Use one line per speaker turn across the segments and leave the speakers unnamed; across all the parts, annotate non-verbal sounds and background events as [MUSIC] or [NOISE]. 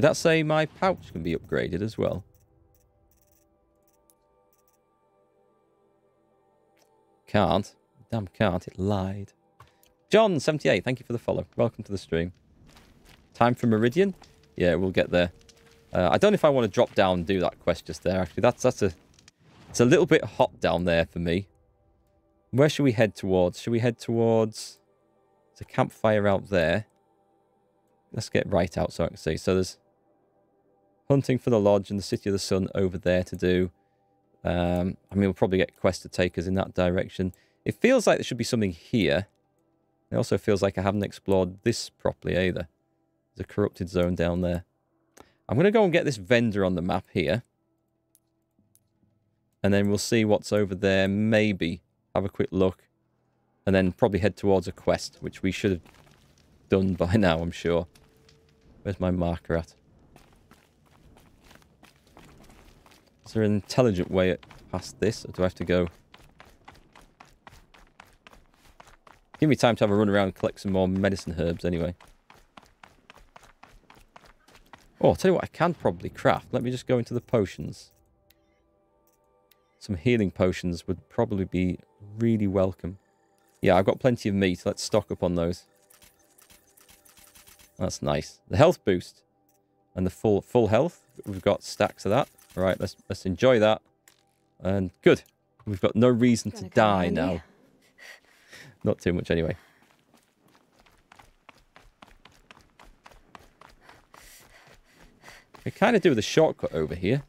Did that say my pouch can be upgraded as well? Can't. Damn can't. It lied. John78, thank you for the follow. Welcome to the stream. Time for Meridian? Yeah, we'll get there. Uh, I don't know if I want to drop down and do that quest just there. Actually, that's that's a it's a little bit hot down there for me. Where should we head towards? Should we head towards... There's a campfire out there. Let's get right out so I can see. So there's hunting for the lodge and the city of the sun over there to do. Um, I mean, we'll probably get quest to take us in that direction. It feels like there should be something here. It also feels like I haven't explored this properly either. There's a corrupted zone down there. I'm going to go and get this vendor on the map here. And then we'll see what's over there. Maybe have a quick look. And then probably head towards a quest, which we should have done by [LAUGHS] now, I'm sure. Where's my marker at? Is there an intelligent way past this, or do I have to go? Give me time to have a run around and collect some more medicine herbs anyway. Oh, I'll tell you what I can probably craft. Let me just go into the potions. Some healing potions would probably be really welcome. Yeah, I've got plenty of meat. Let's stock up on those. That's nice. The health boost and the full full health. We've got stacks of that. All right, let's let's enjoy that. And good. We've got no reason to die now. Not too much anyway. We kind of do the shortcut over here.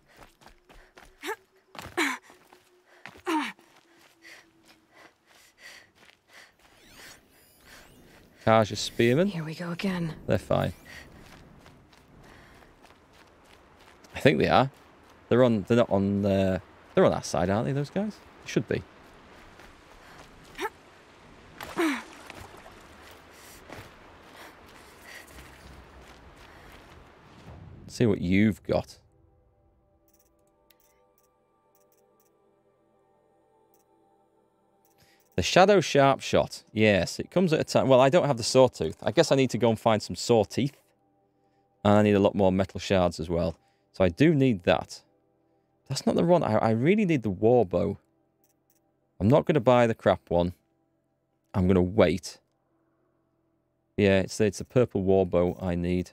Carja Spearman.
Here we go again.
They're fine. I think they are. They're on. They're not on. Uh, they're on that side, aren't they? Those guys they should be. see what you've got. The Shadow Sharp Shot. Yes, it comes at a time... Well, I don't have the Sawtooth. I guess I need to go and find some Saw Teeth. And I need a lot more metal shards as well. So I do need that. That's not the one. I, I really need the War Bow. I'm not going to buy the crap one. I'm going to wait. Yeah, it's, it's the purple War Bow I need.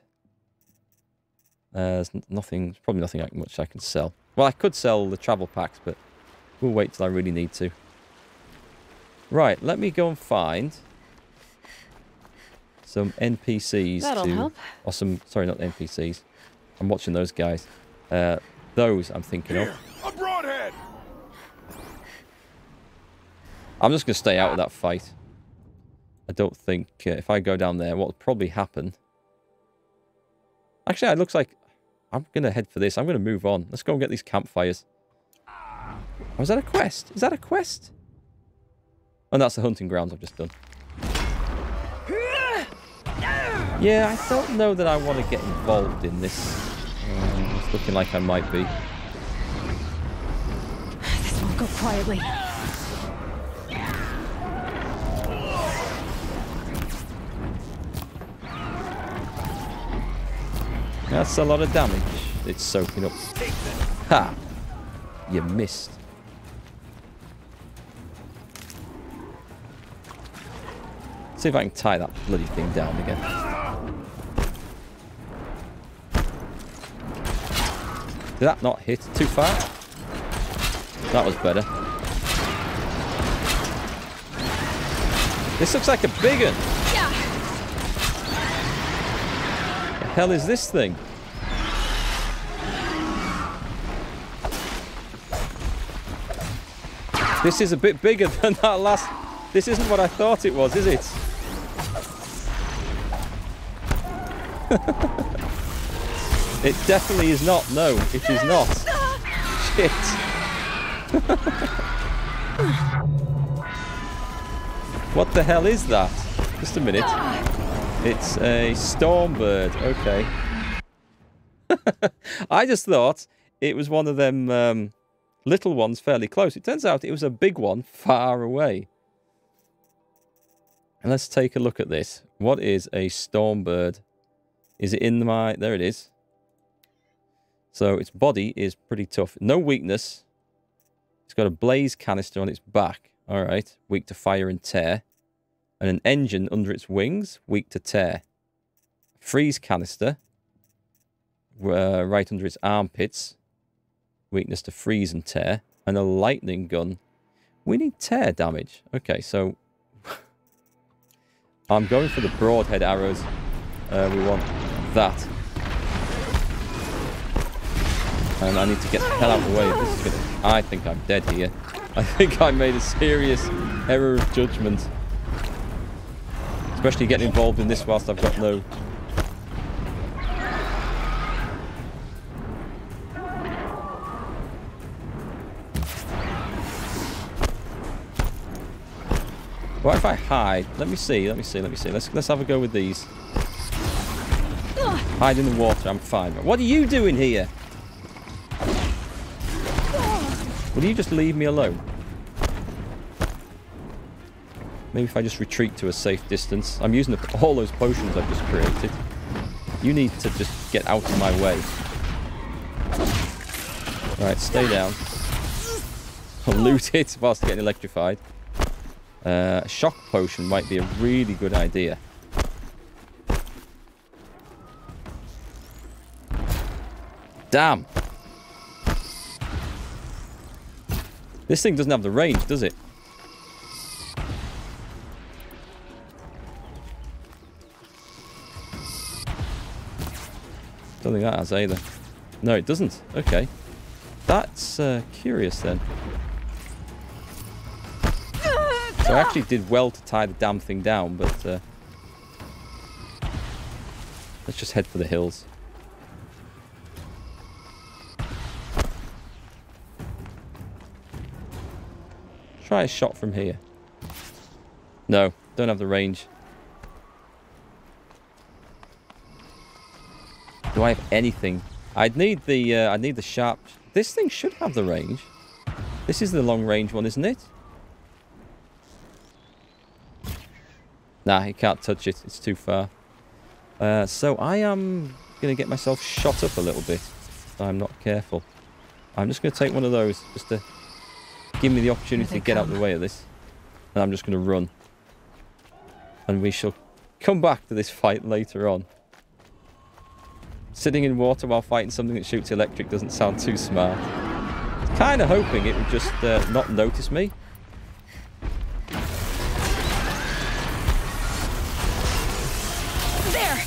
Uh, there's nothing, probably nothing much I can sell. Well, I could sell the travel packs, but we'll wait till I really need to. Right, let me go and find some NPCs
That'll
to,
help.
or some, sorry, not NPCs. I'm watching those guys. Uh, those I'm thinking of.
A broadhead!
I'm just going to stay out of that fight. I don't think uh, if I go down there, what will probably happen... Actually, it looks like I'm going to head for this. I'm going to move on. Let's go and get these campfires. Oh, is that a quest? Is that a quest? And that's the hunting grounds I've just done. Yeah, I don't know that I want to get involved in this. It's looking like I might be.
This won't go quietly.
That's a lot of damage. It's soaking up. Ha! You missed. See if I can tie that bloody thing down again. Did that not hit too far? That was better. This looks like a big one. The hell is this thing? This is a bit bigger [LAUGHS] than that last... This isn't what I thought it was, is it? [LAUGHS] it definitely is not. No, it is not. Shit. [LAUGHS] what the hell is that? Just a minute. It's a stormbird. Okay. [LAUGHS] I just thought it was one of them um, little ones fairly close. It turns out it was a big one far away. And let's take a look at this. What is a stormbird? Is it in my... There it is. So its body is pretty tough. No weakness. It's got a blaze canister on its back. All right. Weak to fire and tear. And an engine under its wings. Weak to tear. Freeze canister. Uh, right under its armpits. Weakness to freeze and tear. And a lightning gun. We need tear damage. Okay, so... [LAUGHS] I'm going for the broadhead arrows. Uh, we want that. And I need to get the hell out of the way. This is gonna, I think I'm dead here. I think I made a serious error of judgment. Especially getting involved in this whilst I've got no... What if I hide? Let me see, let me see, let me see. Let's let's have a go with these. Hide in the water, I'm fine. What are you doing here? Will you just leave me alone? Maybe if I just retreat to a safe distance. I'm using the, all those potions I've just created. You need to just get out of my way. Right, stay down. I'll [LAUGHS] loot it whilst getting electrified. Uh, shock potion might be a really good idea. Damn! This thing doesn't have the range, does it? Don't think that has either. No, it doesn't. Okay. That's uh, curious then. So I actually did well to tie the damn thing down, but uh, let's just head for the hills. Try a shot from here. No, don't have the range. Do I have anything? I'd need the uh, I need the sharp. This thing should have the range. This is the long range one, isn't it? Nah, he can't touch it. It's too far. Uh, so I am going to get myself shot up a little bit. I'm not careful. I'm just going to take one of those just to give me the opportunity to get come. out of the way of this. And I'm just going to run. And we shall come back to this fight later on. Sitting in water while fighting something that shoots electric doesn't sound too smart. Kind of hoping it would just uh, not notice me.
There.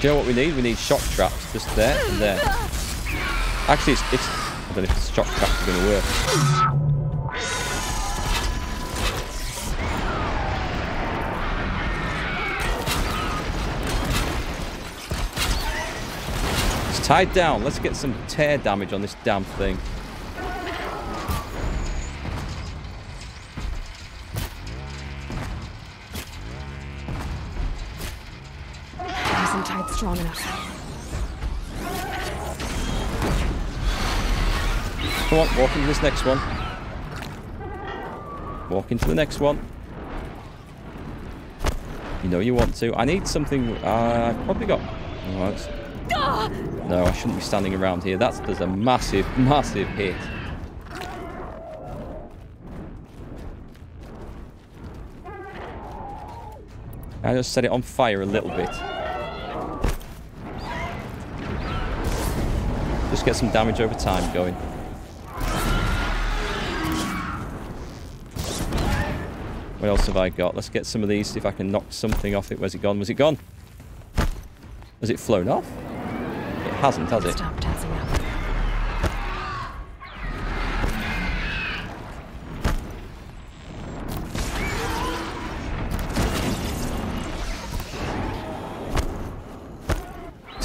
Do you know what we need? We need shock traps just there and there. Actually, it's, it's I don't know if the shock traps are going to work. Tied down. Let's get some tear damage on this damn thing.
Isn't tied strong enough.
Come on, walk into this next one. Walk into the next one. You know you want to. I need something. Uh, I've probably got. Oh, no, I shouldn't be standing around here. That's there's a massive, massive hit. I just set it on fire a little bit. Just get some damage over time going. What else have I got? Let's get some of these, see if I can knock something off it. Where's it gone? Was it gone? Has it flown off? Hasn't, has it?
Stop tensing up.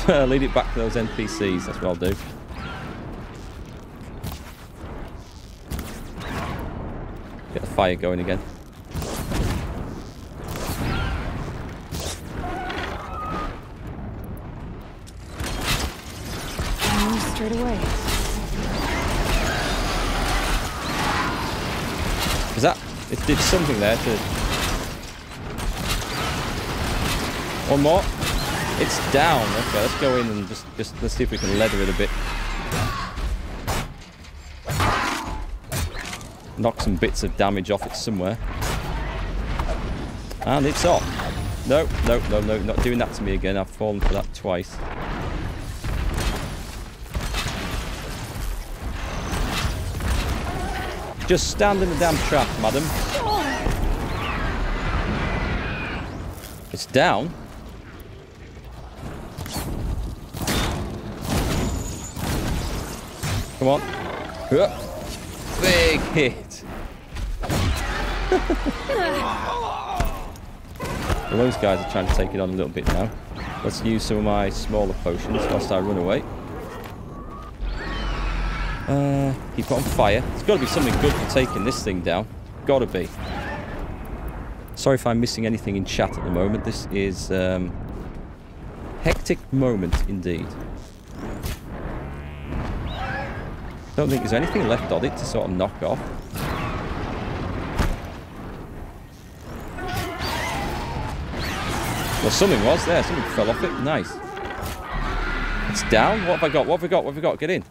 [LAUGHS]
Lead it back to those NPCs, that's what I'll do. Get the fire going again. did something there to... One more. It's down. Okay, let's go in and just, just let's see if we can leather it a bit. Knock some bits of damage off it somewhere. And it's off. No, no, no, no, not doing that to me again. I've fallen for that twice. Just stand in the damn trap, madam. It's down. Come on. Big hit. [LAUGHS] well, those guys are trying to take it on a little bit now. Let's use some of my smaller potions whilst I run away. Uh, keep it on fire. It's got to be something good for taking this thing down. Got to be. Sorry if I'm missing anything in chat at the moment. This is um, hectic moment indeed. Don't think there's anything left on it to sort of knock off. Well, something was there. Something fell off it. Nice. It's down. What have I got? What have we got? What have we got? Get in.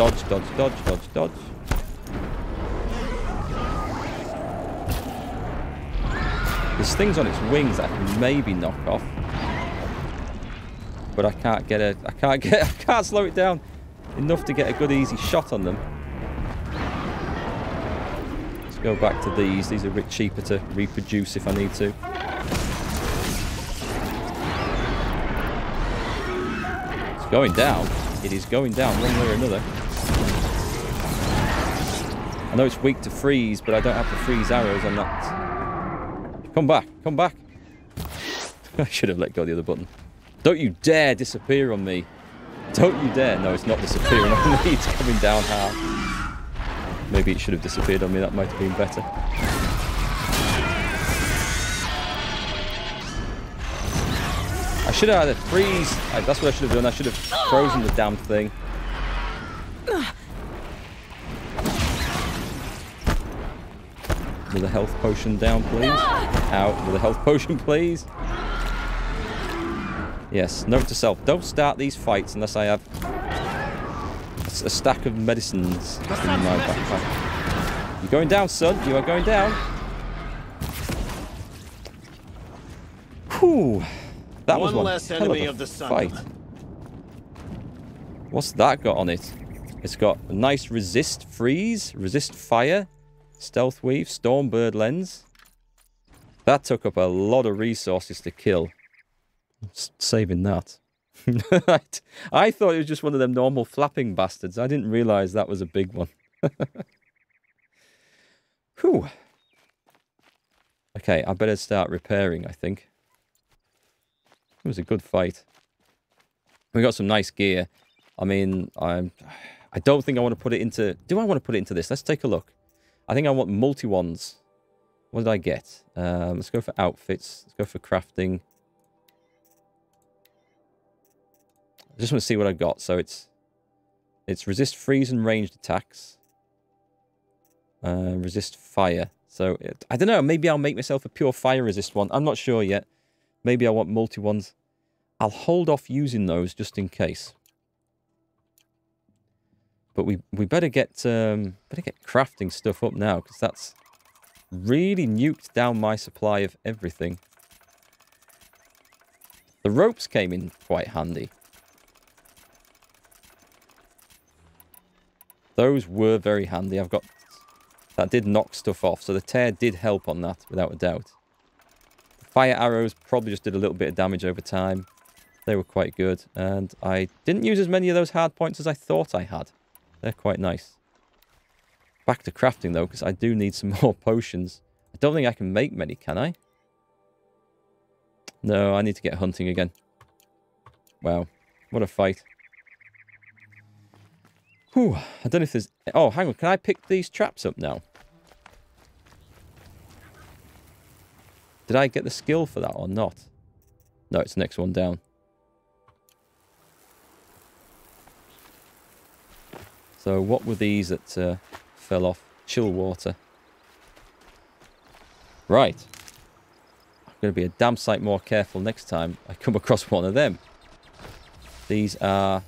Dodge, dodge, dodge, dodge, dodge. There's things on its wings that I can maybe knock off. But I can't get a I can't [LAUGHS] get I can't slow it down enough to get a good easy shot on them. Let's go back to these. These are a bit cheaper to reproduce if I need to. It's going down. It is going down one way or another. I know it's weak to freeze, but I don't have the freeze arrows on that. Come back, come back. [LAUGHS] I should have let go of the other button. Don't you dare disappear on me. Don't you dare. No, it's not disappearing on me. [LAUGHS] It's coming down hard. Maybe it should have disappeared on me. That might have been better. I should have had a freeze. That's what I should have done. I should have frozen the damn thing. With a health potion down, please. Out with a health potion, [LAUGHS] please. Yes, note to self. Don't start these fights unless I have a, stack of medicines in my backpack. You're going down, son. You are going down. Whew. That
one
was one
less enemy
of, a
of the sun.
fight. What's that got on it? It's got a nice resist freeze, resist fire, stealth weave, stormbird lens. That took up a lot of resources to kill. S- saving that. [LAUGHS] I thought it was just one of them normal flapping bastards. I didn't realize that was a big one. [LAUGHS] Whew. Okay, I better start repairing, I think. It was a good fight. We got some nice gear. I mean, I'm, I don't think I want to put it into... Do I want to put it into this? Let's take a look. I think I want multi-ones. What did I get? Um, let's go for outfits. Let's go for crafting. I just want to see what I got. So it's it's resist freeze and ranged attacks. Uh, resist fire. So it, I don't know. Maybe I'll make myself a pure fire resist one. I'm not sure yet. Maybe I want multi ones. I'll hold off using those just in case. But we we better get um, better get crafting stuff up now because that's really nuked down my supply of everything. The ropes came in quite handy. Those were very handy. I've got... That did knock stuff off, so the tear did help on that, without a doubt. Fire arrows probably just did a little bit of damage over time. They were quite good, and I didn't use as many of those hard points as I thought I had. They're quite nice. Back to crafting, though, because I do need some [LAUGHS] more potions. I don't think I can make many, can I? No, I need to get hunting again. Wow. What a fight. Whew. I don't know if there's... Oh, hang on. Can I pick these traps up now? Did I get the skill for that or not? No, it's the next one down. So what were these that uh, fell off? chill water. Right. I'm going to be a damn sight more careful next time I come across one of them. These are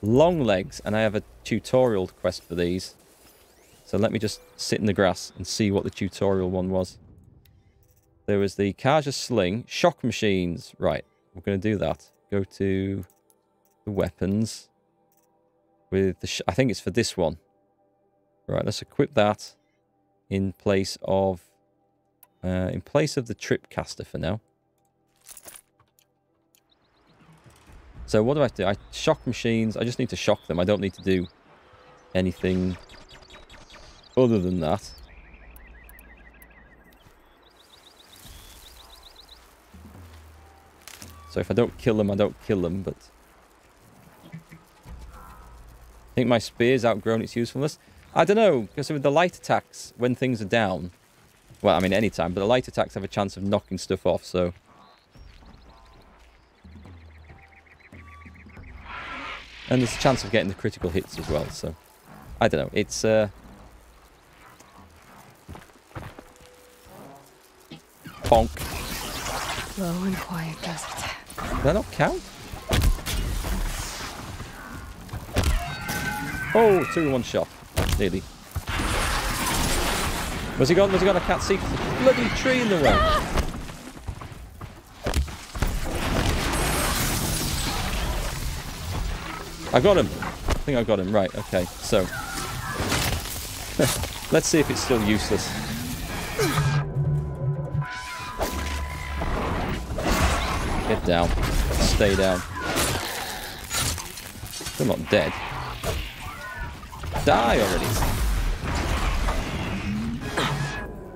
long legs, and I have a tutorial quest for these. So let me just sit in the grass and see what the tutorial one was. There was the Carja Sling, shock machines. Right, we're going to do that. Go to the weapons. With the, I think it's for this one. Right, let's equip that in place of, uh, in place of the trip caster for now. So what do I do? I shock machines. I just need to shock them. I don't need to do anything other than that. So if I don't kill them, I don't kill them, but... I think my spear's outgrown its usefulness. I don't know, because with the light attacks, when things are down... Well, I mean, any time, but the light attacks have a chance of knocking stuff off, so... And there's a chance of getting the critical hits as well, so... I don't know, it's... Uh, bonk.
Slow and quiet does it.
Does that not count? Oh, two in one shot. Nearly. Where's he gone? Where's he gone? I can't see. Bloody tree in the way. I got him. I think I got him. Right, okay. So. [LAUGHS] Let's see if it's still useless. Get down. Stay down. Still not dead. Die already.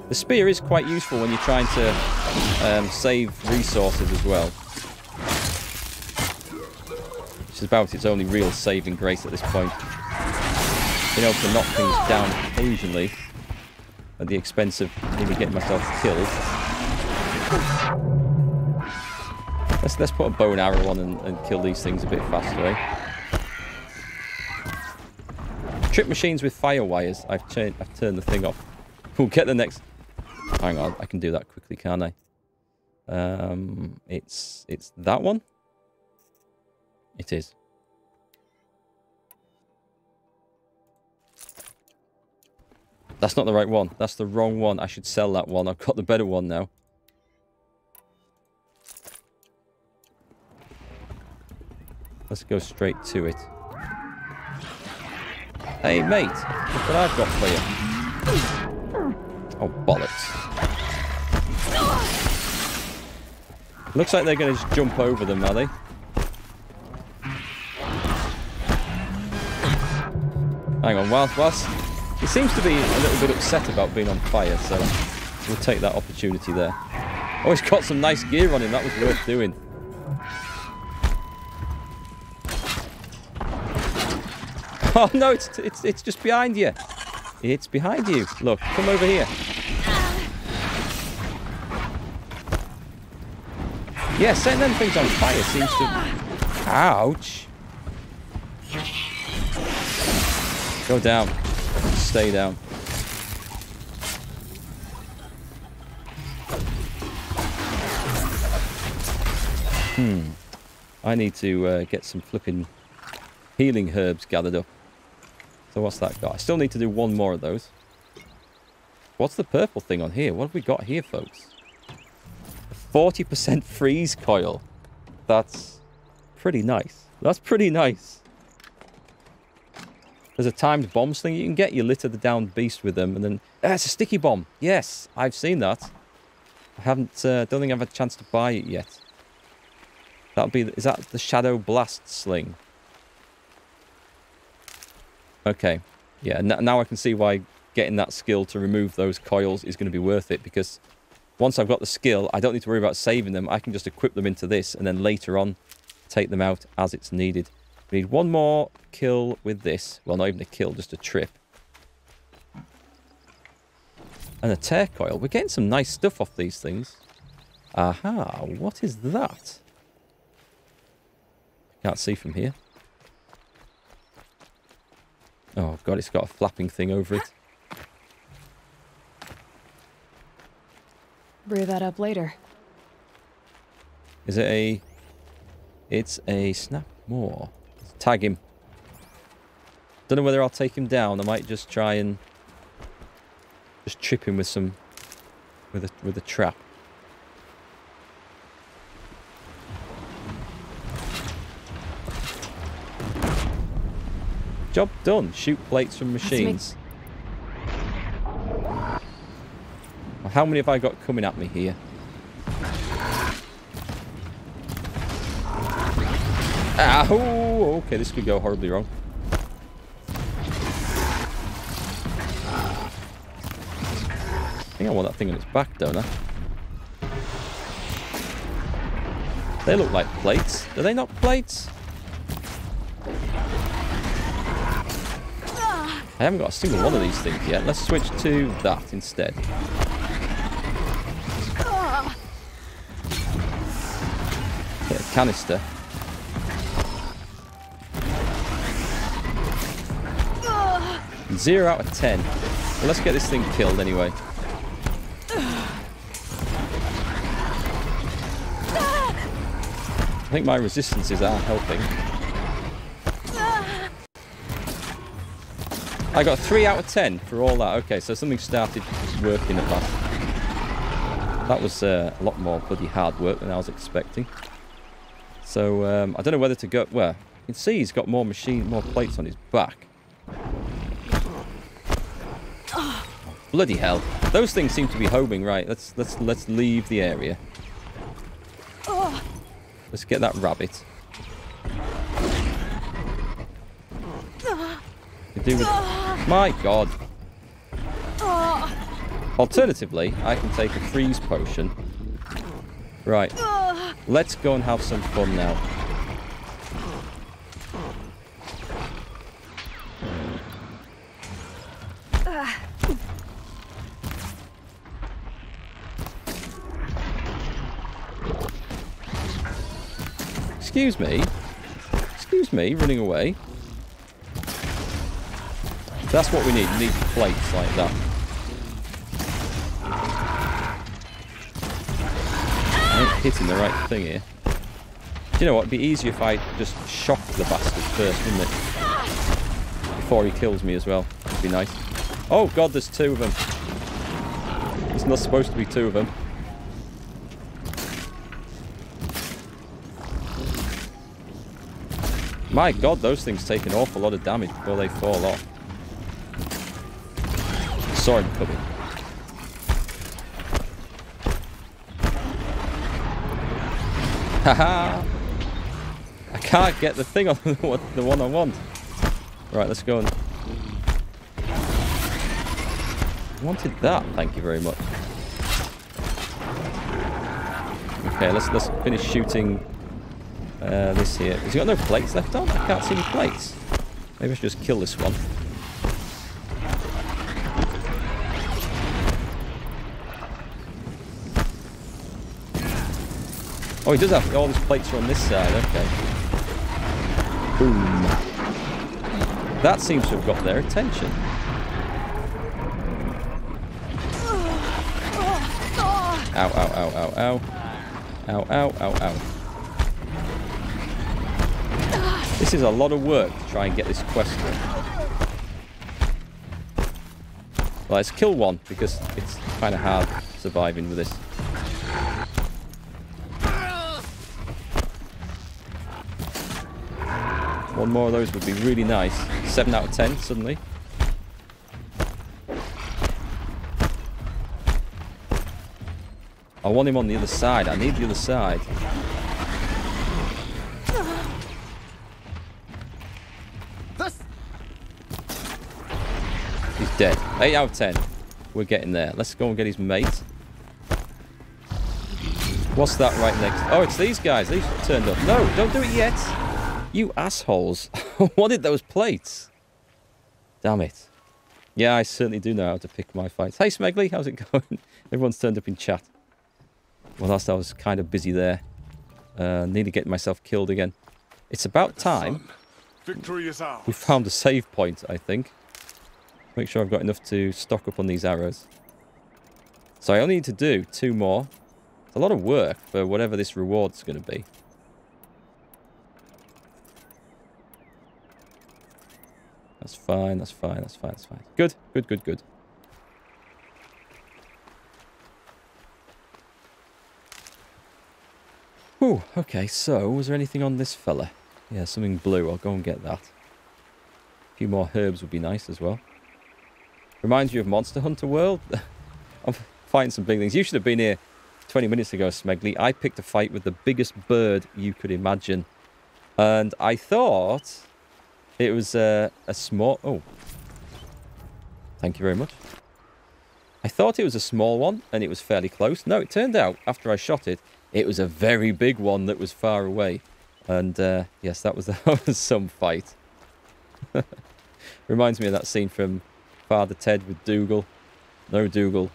The spear is quite useful when you're trying to um, save resources as well. Which is about its only real saving grace at this point. Being able to knock things down occasionally at the expense of maybe getting myself killed. Let's let's put a bow and arrow on and, and kill these things a bit faster, eh? Trip machines with fire wires. I've turned I've turned the thing off. We'll get the next. Hang on, I can do that quickly, can't I? Um, it's it's that one. It is. That's not the right one. That's the wrong one. I should sell that one. I've got the better one now. Let's go straight to it. Hey, mate. Look what I've got for you. Oh, bollocks. Looks like they're going to jump over them, are they? Hang on, whilst, whilst... He seems to be a little bit upset about being on fire, so we'll take that opportunity there. Oh, he's got some nice gear on him. That was worth doing. [LAUGHS] Oh no, it's it's it's just behind you. It's behind you. Look, come over here. Yeah, setting them things on fire seems to. Ouch. Go down. Stay down. Hmm. I need to uh, get some flipping healing herbs gathered up. So what's that got? I still need to do one more of those. What's the purple thing on here? What have we got here, folks? 40% freeze coil. That's pretty nice. That's pretty nice. There's a timed bombs thing you can get. You litter the downed beast with them, and then... Ah, it's a sticky bomb. Yes, I've seen that. I haven't... Uh, don't think I've had a chance to buy it yet. That'll be... Is that the Shadow Blast Sling? Okay. Yeah, now I can see why getting that skill to remove those coils is going to be worth it because once I've got the skill, I don't need to worry about saving them. I can just equip them into this and then later on take them out as it's needed. We need one more kill with this. Well, not even a kill, just a trip. And a tear coil. We're getting some nice stuff off these things. Aha, what is that? Can't see from here. Oh, God, it's got a flapping thing over it.
Brew that up later.
Is it a... It's a snap more. Tag him. Don't know whether I'll take him down. I might just try and just trip him with some... With a, with a trap. Job done. Shoot plates from machines. Well, how many have I got coming at me here? Ah, oh, okay, this could go horribly wrong. I think I want that thing on its back, don't I? They look like plates. Are they not plates? I haven't got a single one of these things yet. Let's switch to that instead. A canister. Zero out of ten. Well, let's get this thing killed anyway. I think my resistances are helping. I got 3 out of 10 for all that. Okay, so something started working at last. That was uh, a lot more bloody hard work than I was expecting. So, um, I don't know whether to go... Well, you can see he's got more machine, more plates on his back. Bloody hell. Those things seem to be homing. Right, let's let's let's leave the area. Let's get that rabbit. Do with... My god. Alternatively, I can take a freeze potion. Right. Let's go and have some fun now. Excuse me. Excuse me, running away. That's what we need. We need plates like that. I ain't hitting the right thing here. Do you know what? It'd be easier if I just shocked the bastard first, wouldn't it? Before he kills me as well. That'd be nice. Oh god, there's two of them. There's not supposed to be two of them. My god, those things take an awful lot of damage before they fall off sword coming. Haha! I can't get the thing on [LAUGHS] the one I want. Right, let's go and... I wanted that, thank you very much. Okay, let's let's finish shooting uh, this here. Has he got no plates left on? I can't see any plates. Maybe I should just kill this one. Oh, he does have all his plates are on this side. Okay. Boom. That seems to have got their attention. Ow, ow, ow, ow, ow. Ow, ow, ow, ow. This is a lot of work to try and get this quest done. Well, let's kill one because it's kind of hard surviving with this. More of those would be really nice. 7 out of 10 suddenly. I want him on the other side. I need the other side. He's dead. 8 out of 10. We're getting there. Let's go and get his mate. What's that right next? Oh, it's these guys. They've turned up. No, don't do it yet. You assholes. [LAUGHS] wanted those plates. Damn it. Yeah, I certainly do know how to pick my fights. Hey, Smegly, how's it [LAUGHS] going? Everyone's turned up in chat. Well, last I was kind of busy there. Uh, need to get myself killed again. It's about time.
Victory is ours.
We found a save point, I think. Make sure I've got enough to stock up on these arrows. So I only need to do two more. It's a lot of work for whatever this reward's going to be. That's fine, that's fine, that's fine, that's fine. Good, good, good, good. Whew, okay, so was there anything on this fella? Yeah, something blue. I'll go and get that. A few more herbs would be nice as well. Reminds you of Monster Hunter World? [LAUGHS] I'm fighting some big things. You should have been here 20 minutes ago, Smegly. I picked a fight with the biggest bird you could imagine. And I thought it was a small... Oh. Thank you very much. I thought it was a small one and it was fairly close. No, it turned out, after I shot it, it was a very big one that was far away. And uh, yes, that was, [LAUGHS] that was some fight. [LAUGHS] Reminds me of that scene from Father Ted with Dougal. No Dougal.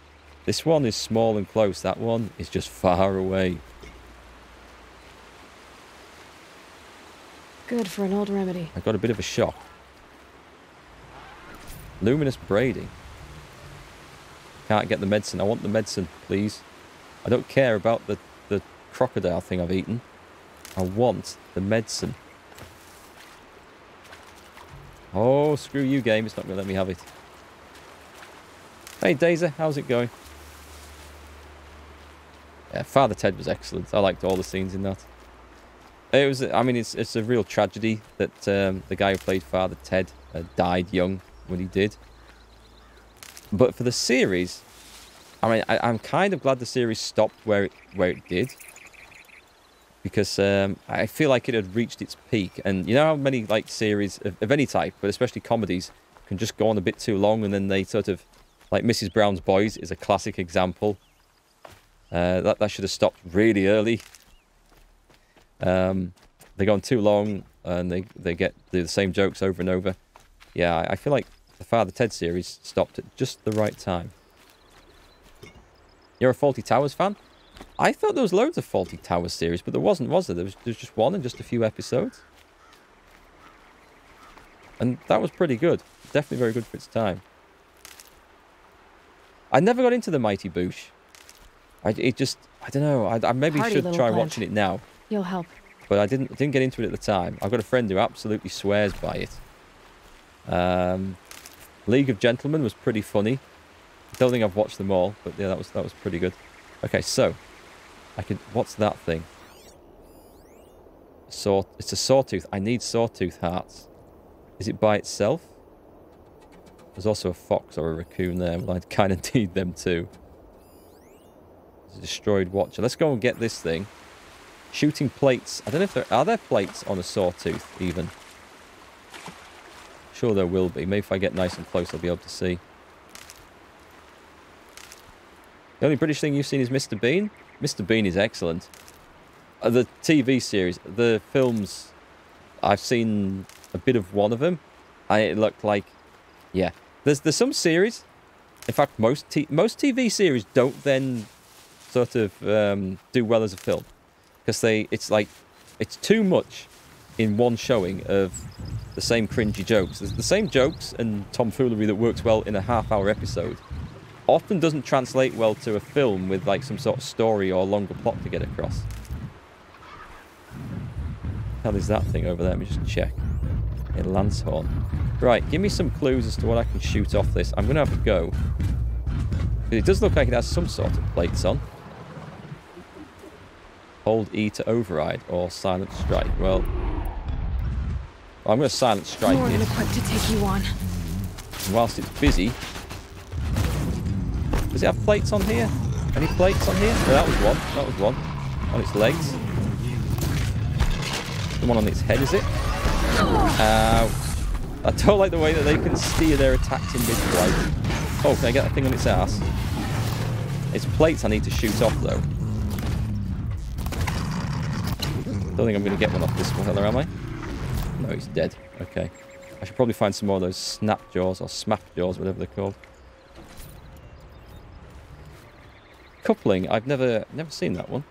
This one is small and close. That one is just far away.
Good for an old remedy.
I got a bit of a shock. Luminous Brady. Can't get the medicine. I want the medicine, please. I don't care about the, the crocodile thing I've eaten. I want the medicine. Oh, screw you, game. It's not going to let me have it. Hey, Daisy. How's it going? Yeah, Father Ted was excellent. I liked all the scenes in that. It was, I mean, it's it's a real tragedy that um, the guy who played Father Ted uh, died young when he did. But for the series, I mean, I, am kind of glad the series stopped where it where it did, because um, I feel like it had reached its peak. And you know how many like series of, of any type, but especially comedies, can just go on a bit too long, and then they sort of, like Mrs. Brown's Boys is a classic example. Uh, that that should have stopped really early. Um, they go on too long and they, they get the same jokes over and over. Yeah, I, I feel like the Father Ted series stopped at just the right time. You're a Fawlty Towers fan? I thought there was loads of Fawlty Towers series, but there wasn't, was there? There was, there was just one and just a few episodes. And that was pretty good. Definitely very good for its time. I never got into the Mighty Boosh. I, it just, I don't know. I, I maybe
Hardy
should try
plant.
watching it now
You'll help.
but I didn't didn't get into it at the time. I've got a friend who absolutely swears by it. Um, League of Gentlemen was pretty funny. I don't think I've watched them all, but yeah, that was that was pretty good. Okay, so I could. What's that thing? Saw. It's a sawtooth. I need sawtooth hearts. Is it by itself? There's also a fox or a raccoon there. Well, I'd kind of [LAUGHS] need them too. Destroyed watcher. Let's go and get this thing. Shooting plates. I don't know if there are there plates on a sawtooth even. Sure there will be. Maybe if I get nice and close I'll be able to see. The only British thing you've seen is Mr. Bean? Mr. Bean is excellent. Uh, the TV series, the films, I've seen a bit of one of them. It looked like, yeah. There's there's some series. In fact, most t most TV series don't then sort of um, do well as a film because they it's like it's too much in one showing of the same cringy jokes. The same jokes and tomfoolery that works well in a half-hour episode often doesn't translate well to a film with like some sort of story or longer plot to get across. Hell is that thing over there? Let me just check. A lance horn. Right, give me some clues as to what I can shoot off this. I'm gonna have to go. It does look like it has some sort of plates on. Hold E to override or silent strike. Well, I'm going to silent strike
More
it.
equipped to take you on.
Whilst it's busy. Does it have plates on here? Any plates on here? No, that was one. That was one. On its legs. The one on its head, is it? Ow. I don't like the way that they can steer their attacks in mid-flight. Oh, can I get that thing on its ass? It's plates I need to shoot off, though. Don't think I'm going to get one off this fella, am I? No, he's dead. Okay. I should probably find some more of those snap jaws or smap jaws, whatever they're called. Coupling, I've never never seen that one.